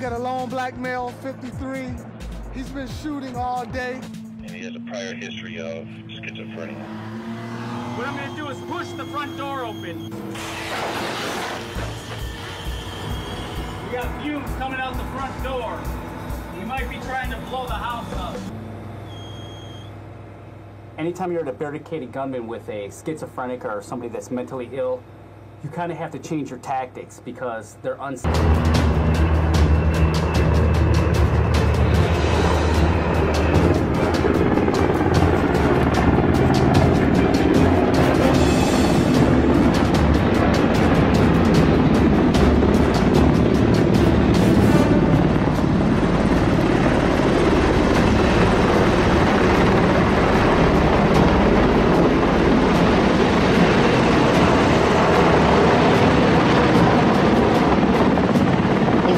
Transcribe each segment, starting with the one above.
look at a lone black male, 53. He's been shooting all day. And he has a prior history of schizophrenia. What I'm gonna do is push the front door open. We got fumes coming out the front door. He might be trying to blow the house up. Anytime you're at a barricaded gunman with a schizophrenic or somebody that's mentally ill, you kind of have to change your tactics because they're unstable.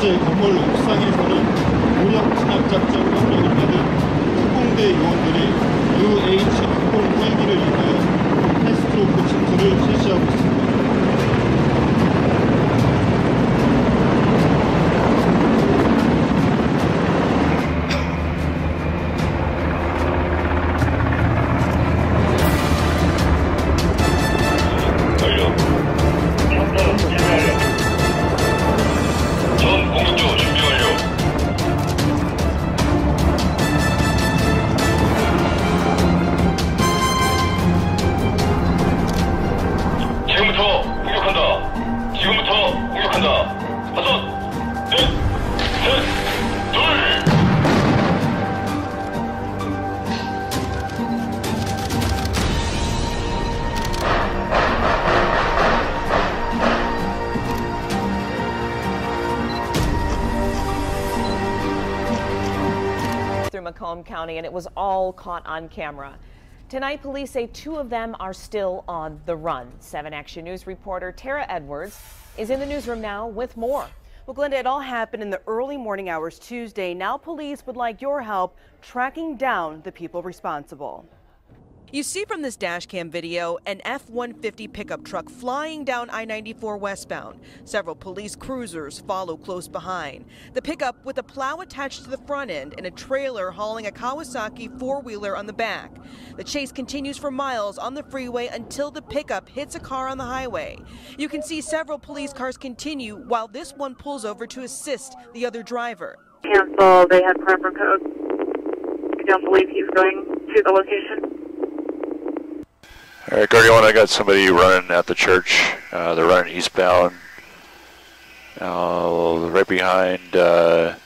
현재 건물 옥상에서는 무력 진압 작전 명령을 받은 특공대 요원들이 UH 항공 헬기를 이용하여 캐스트로프 침투를 실시하고 있습니다. Macomb County, and it was all caught on camera. Tonight, police say two of them are still on the run. 7 Action News reporter Tara Edwards is in the newsroom now with more. Well, Glenda, it all happened in the early morning hours Tuesday. Now police would like your help tracking down the people responsible. You see from this dashcam video an F 150 pickup truck flying down I 94 westbound. Several police cruisers follow close behind. The pickup with a plow attached to the front end and a trailer hauling a Kawasaki four wheeler on the back. The chase continues for miles on the freeway until the pickup hits a car on the highway. You can see several police cars continue while this one pulls over to assist the other driver. cancel. They had proper code. I don't believe he's going to the location. All right, Guardian One, I got somebody running at the church. Uh, they're running eastbound. Uh, right behind. Uh,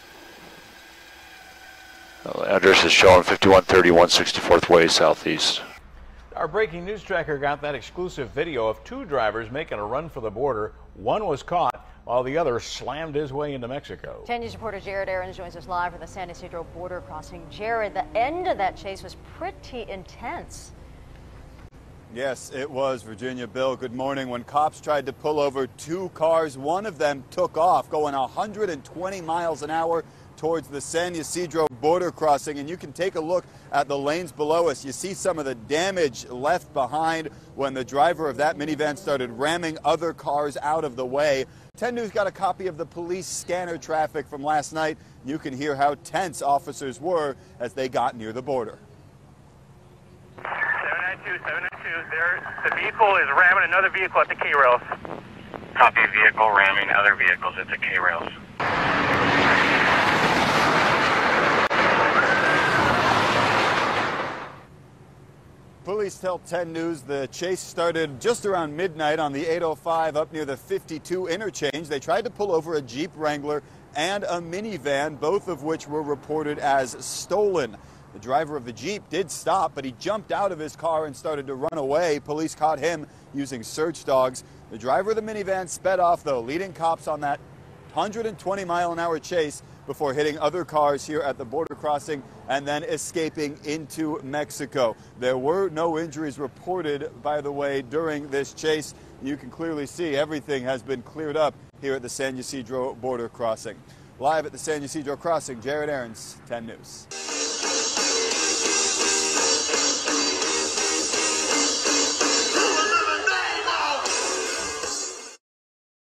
address is showing 5130 164th Way Southeast. Our breaking news tracker got that exclusive video of two drivers making a run for the border. One was caught while the other slammed his way into Mexico. 10 News reporter Jared Aaron joins us live from the San Ysidro border crossing. Jared, the end of that chase was pretty intense. Yes, it was, Virginia Bill. Good morning. When cops tried to pull over two cars, one of them took off, going 120 miles an hour towards the San Ysidro border crossing. And you can take a look at the lanes below us. You see some of the damage left behind when the driver of that minivan started ramming other cars out of the way. 10 News got a copy of the police scanner traffic from last night. You can hear how tense officers were as they got near the border. 792, 792. There, the vehicle is ramming another vehicle at the K rails. Copy vehicle ramming other vehicles at the K rails. Police tell 10 News the chase started just around midnight on the 805 up near the 52 interchange. They tried to pull over a Jeep Wrangler and a minivan, both of which were reported as stolen. The driver of the Jeep did stop, but he jumped out of his car and started to run away. Police caught him using search dogs. The driver of the minivan sped off, though, leading cops on that 120 mile an hour chase before hitting other cars here at the border crossing and then escaping into Mexico. There were no injuries reported, by the way, during this chase. You can clearly see everything has been cleared up here at the San Ysidro border crossing. Live at the San Ysidro crossing, Jared Aarons, 10 News.